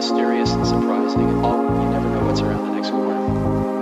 mysterious and surprising. Oh, you never know what's around the next corner.